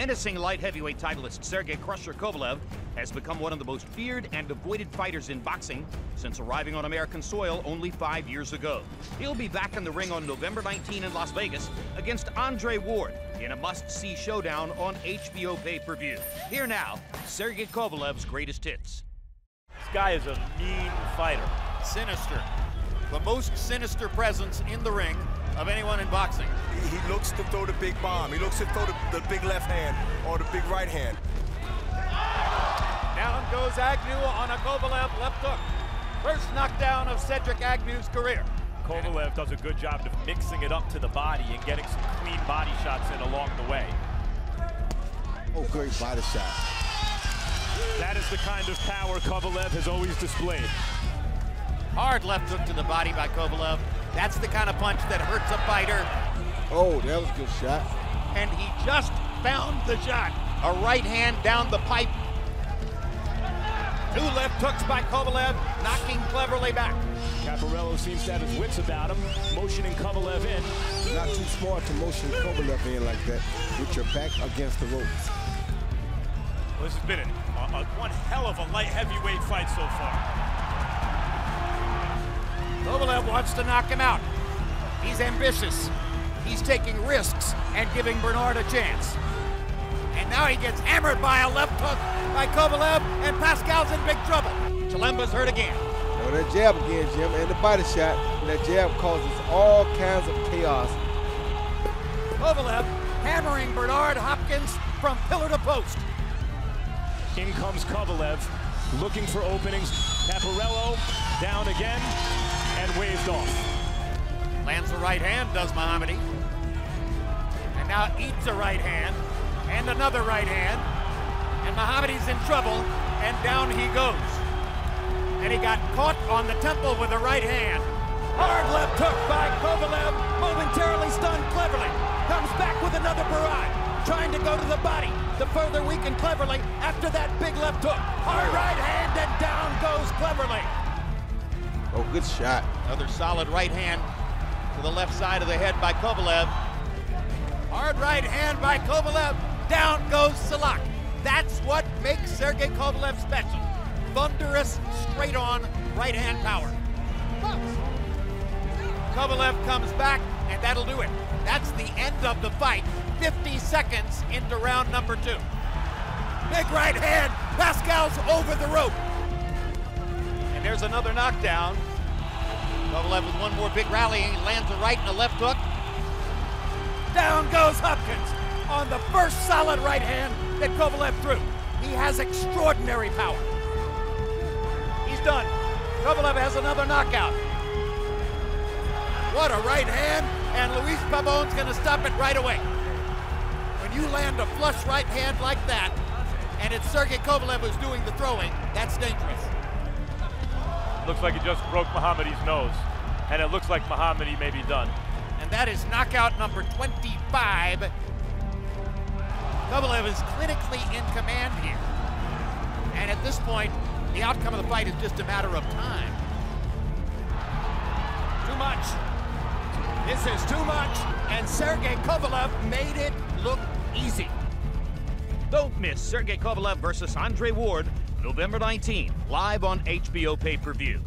menacing light heavyweight titleist Sergey Krusher Kovalev has become one of the most feared and avoided fighters in boxing since arriving on American soil only five years ago. He'll be back in the ring on November 19 in Las Vegas against Andre Ward in a must-see showdown on HBO pay-per-view. Here now, Sergey Kovalev's greatest hits. This guy is a mean fighter. Sinister. The most sinister presence in the ring of anyone in boxing. He, he looks to throw the big bomb. He looks to throw the, the big left hand or the big right hand. Down goes Agnew on a Kovalev left hook. First knockdown of Cedric Agnew's career. Kovalev does a good job of mixing it up to the body and getting some clean body shots in along the way. Oh, great body shot. That is the kind of power Kovalev has always displayed. Hard left hook to the body by Kovalev. That's the kind of punch that hurts a fighter. Oh, that was a good shot. And he just found the shot. A right hand down the pipe. Two left hooks by Kovalev, knocking Cleverly back. Caparello seems to have his wits about him, motioning Kovalev in. Not too smart to motion Kovalev in like that with your back against the ropes. Well, this has been a, a, one hell of a light heavyweight fight so far. Kovalev wants to knock him out. He's ambitious. He's taking risks and giving Bernard a chance. And now he gets hammered by a left hook by Kovalev, and Pascal's in big trouble. Chilemba's hurt again. Oh, that jab again, Jim, and the body shot. That jab causes all kinds of chaos. Kovalev hammering Bernard Hopkins from pillar to post. In comes Kovalev, looking for openings. Caparello down again and waved off. Lands a right hand, does Mohammedi. And now eats a right hand and another right hand. And Mohammedi's in trouble, and down he goes. And he got caught on the temple with a right hand. Hard left hook by Kovalev, momentarily stunned Cleverly. Comes back with another barrage, trying to go to the body The further weaken Cleverly after that big left hook. Hard right hand, and down goes Cleverly. Oh, good shot. Another solid right hand to the left side of the head by Kovalev. Hard right hand by Kovalev. Down goes Sillakh. That's what makes Sergey Kovalev special. Thunderous, straight on right hand power. Kovalev comes back, and that'll do it. That's the end of the fight. 50 seconds into round number two. Big right hand. Pascal's over the rope. There's another knockdown. Kovalev with one more big rally. He lands a right and a left hook. Down goes Hopkins on the first solid right hand that Kovalev threw. He has extraordinary power. He's done. Kovalev has another knockout. What a right hand, and Luis Pabon's going to stop it right away. When you land a flush right hand like that, and it's Sergey Kovalev who's doing the throwing, that's dangerous. Looks like he just broke Mohammedi's nose. And it looks like Mohammedi may be done. And that is knockout number 25. Kovalev is clinically in command here. And at this point, the outcome of the fight is just a matter of time. Too much. This is too much, and Sergey Kovalev made it look easy. Don't miss Sergey Kovalev versus Andre Ward, November 19, live on HBO pay-per-view.